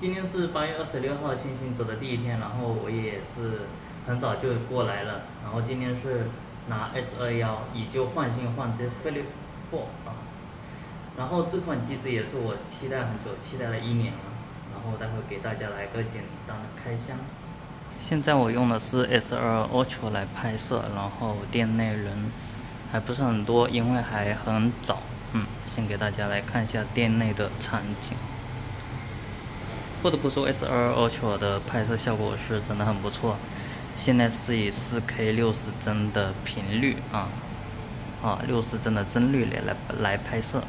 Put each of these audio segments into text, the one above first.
今天是八月二十六号，星星走的第一天，然后我也是很早就过来了，然后今天是拿 S 二幺以旧换新换这飞利浦啊，然后这款机子也是我期待很久，期待了一年了，然后待会给大家来个简单的开箱。现在我用的是 S 二 Ultra 来拍摄，然后店内人还不是很多，因为还很早。嗯，先给大家来看一下店内的场景。不得不说，S 二 Ultra 的拍摄效果是真的很不错。现在是以 4K 六十帧的频率啊，啊六十帧的帧率来来来拍摄。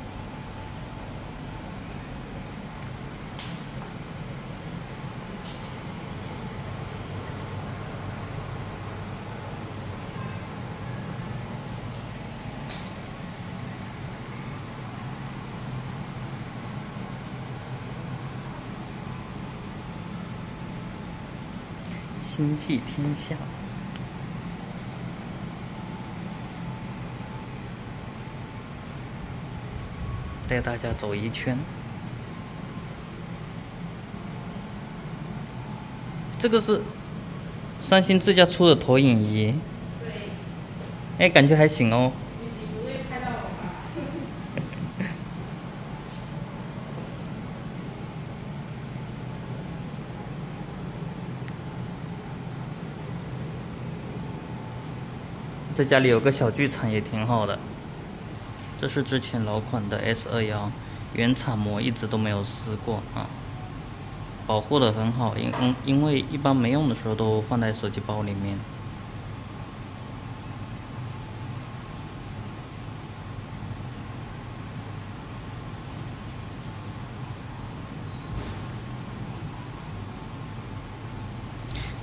心系天下，带大家走一圈。这个是三星自家出的投影仪，哎，感觉还行哦。在家里有个小剧场也挺好的。这是之前老款的 S 二幺，原厂膜一直都没有撕过啊，保护的很好，因因因为一般没用的时候都放在手机包里面。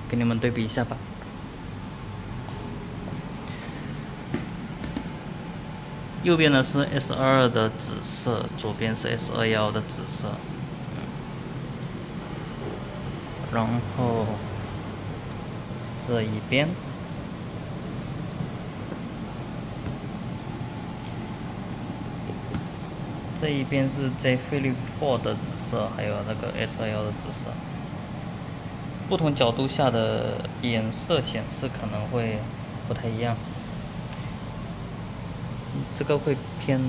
给你们对比一下吧。右边呢是 S 二二的紫色，左边是 S 二幺的紫色，然后这一边，这一边是 Z Flip 的紫色，还有那个 S 二幺的紫色，不同角度下的颜色显示可能会不太一样。这个会偏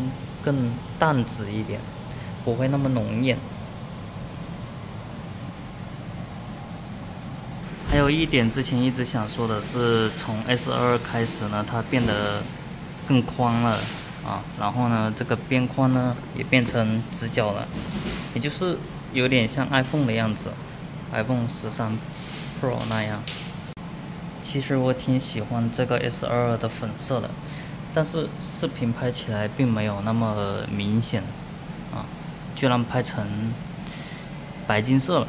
更淡紫一点，不会那么浓艳。还有一点，之前一直想说的是，从 S 二开始呢，它变得更宽了啊，然后呢，这个边框呢也变成直角了，也就是有点像 iPhone 的样子，iPhone 十三 Pro 那样。其实我挺喜欢这个 S 二二的粉色的。但是视频拍起来并没有那么明显，啊，居然拍成白金色了，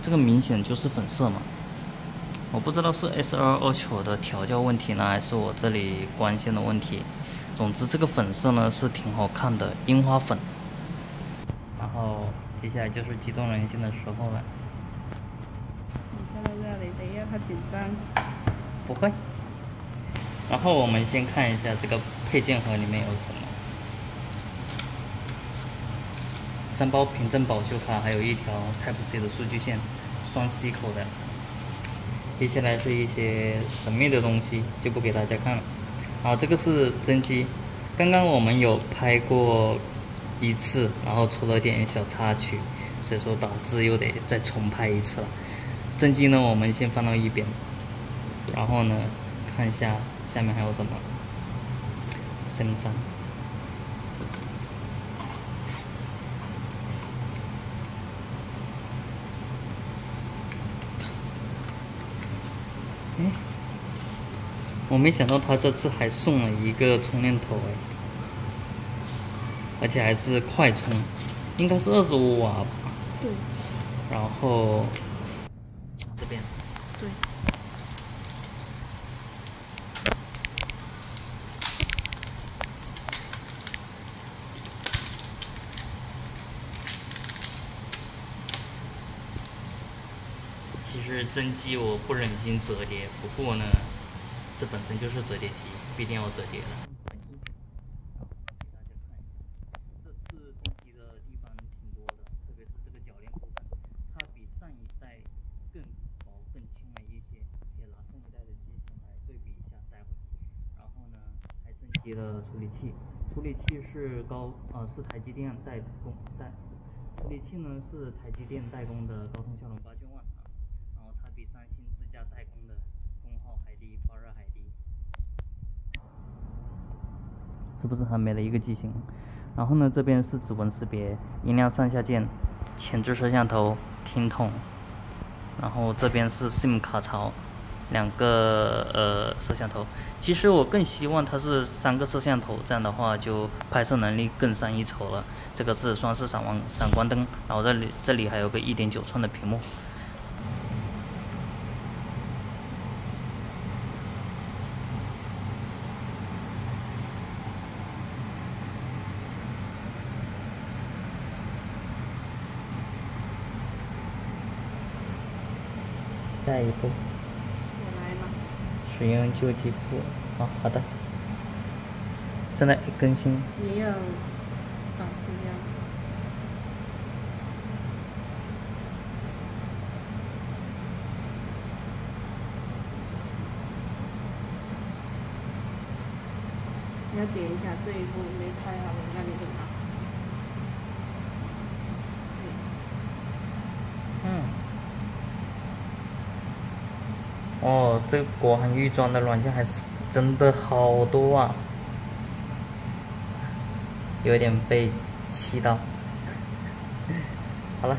这个明显就是粉色嘛。我不知道是 S 二 Ultra 的调教问题呢，还是我这里光线的问题。总之这个粉色呢是挺好看的，樱花粉。然后接下来就是激动人心的时候了。你看到这里，等一下他紧张。不会。然后我们先看一下这个配件盒里面有什么，三包凭证保修卡，还有一条 Type C 的数据线，双 C 口的。接下来是一些神秘的东西，就不给大家看了。好，这个是真机，刚刚我们有拍过一次，然后出了点小插曲，所以说导致又得再重拍一次了。真机呢，我们先放到一边，然后呢，看一下。下面还有什么？深山。哎，我没想到他这次还送了一个充电头哎，而且还是快充，应该是二十五瓦吧。对。然后这边。对。其实真机我不忍心折叠，不过呢，这本身就是折叠机，必定要折叠了。这次升级的地方挺多的，特别是这个铰链部分，它比上一代更薄更轻了一些。也拿上一代的机身来对比一下待会。然后呢，还升级了处理器，处理器是高，呃，是台积电代工代，处理器呢是台积电代工的高通骁龙八。低，发热还低，是不是很美的一个机型？然后呢这边是指纹识别，音量上下键，前置摄像头，听筒，然后这边是 SIM 卡槽。两个呃摄像头，其实我更希望它是三个摄像头，这样的话就拍摄能力更上一筹了。这个是双色闪光闪光灯，然后这里这里还有个一点九寸的屏幕。下一步。使用旧机付，好好的，正在更新。你要打字呀？你要点一下这一步没开好，那你就拿。哦，这个国行预装的软件还是真的好多啊，有点被气到。好了，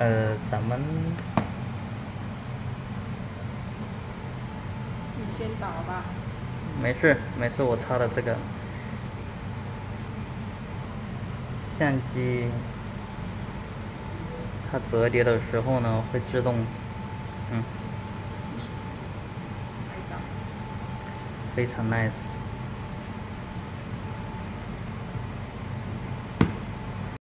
呃，咱们你先打吧。没事，没事，我插的这个相机，它折叠的时候呢会自动，嗯。非常 nice。